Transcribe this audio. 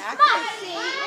Exactly.